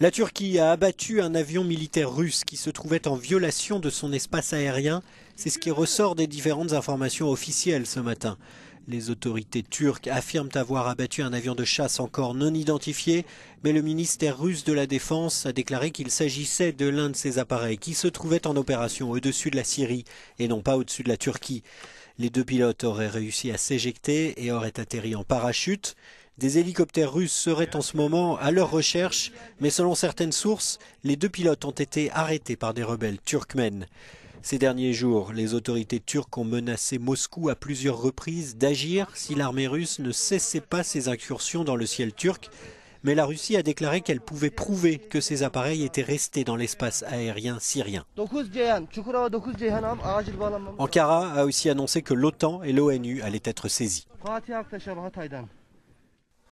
La Turquie a abattu un avion militaire russe qui se trouvait en violation de son espace aérien. C'est ce qui ressort des différentes informations officielles ce matin. Les autorités turques affirment avoir abattu un avion de chasse encore non identifié, mais le ministère russe de la Défense a déclaré qu'il s'agissait de l'un de ces appareils qui se trouvait en opération au-dessus de la Syrie et non pas au-dessus de la Turquie. Les deux pilotes auraient réussi à s'éjecter et auraient atterri en parachute. Des hélicoptères russes seraient en ce moment à leur recherche, mais selon certaines sources, les deux pilotes ont été arrêtés par des rebelles turkmènes. Ces derniers jours, les autorités turques ont menacé Moscou à plusieurs reprises d'agir si l'armée russe ne cessait pas ses incursions dans le ciel turc, mais la Russie a déclaré qu'elle pouvait prouver que ces appareils étaient restés dans l'espace aérien syrien. Ankara a aussi annoncé que l'OTAN et l'ONU allaient être saisis.